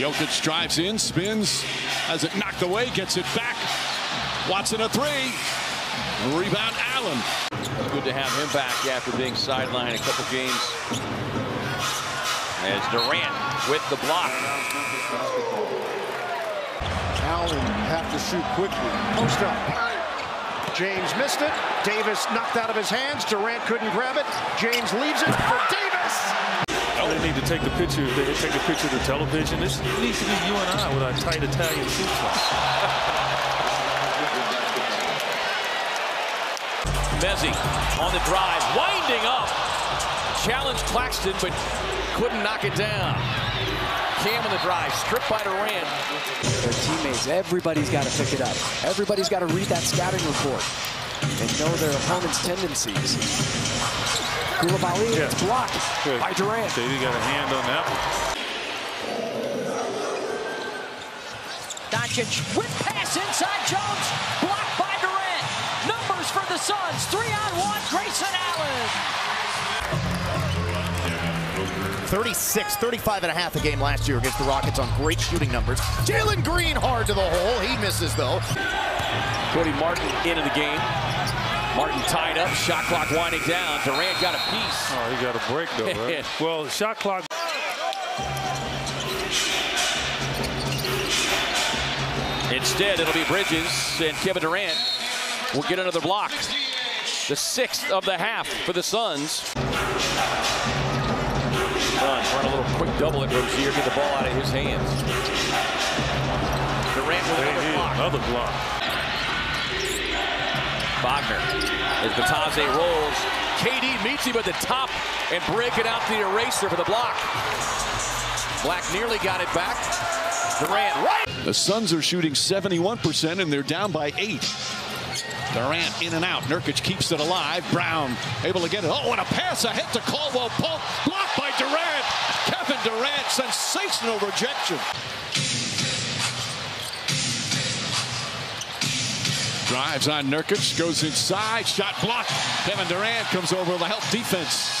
Nurkic drives in, spins, has it knocked away, gets it back. Watson a three. Rebound Allen. Good to have him back after being sidelined a couple games. As Durant with the block. Allen have to shoot quickly. Post up. James missed it. Davis knocked out of his hands. Durant couldn't grab it. James leaves it for Davis. They need to take the picture. They take a picture of the television. This needs to be you and I with our tight Italian suits. Mezzi on the drive, winding up. Challenged Claxton, but couldn't knock it down. Cam on the drive, stripped by Durant. Their teammates, everybody's got to pick it up. Everybody's got to read that scouting report and know their opponent's tendencies. Coulibaly, Yeah. it's blocked Good. by Durant. Davey got a hand on that one. Doncic with pass inside Jones. Blocked by Durant. Numbers for the Suns. Three on one. Grayson Allen. 36, 35 and a half a game last year against the Rockets on great shooting numbers. Jalen Green hard to the hole. He misses though. Cody Martin into the game. Martin tied up, shot clock winding down. Durant got a piece. Oh, he got a break though, right? well, the shot clock. Instead, it'll be Bridges and Kevin Durant will get another block. The sixth of the half for the Suns. Suns run a little quick double at Rozier, get the ball out of his hands. Durant with another block. another block. Wagner as Bitadze rolls. KD meets him at the top and breaking out the eraser for the block. Black nearly got it back. Durant right. The Suns are shooting 71% and they're down by eight. Durant in and out. Nurkic keeps it alive. Brown able to get it. Oh, and a pass ahead to Caldwell Pope. Blocked by Durant. Kevin Durant, sensational rejection. Drives on Nurkic, goes inside, shot blocked. Kevin Durant comes over to help defense.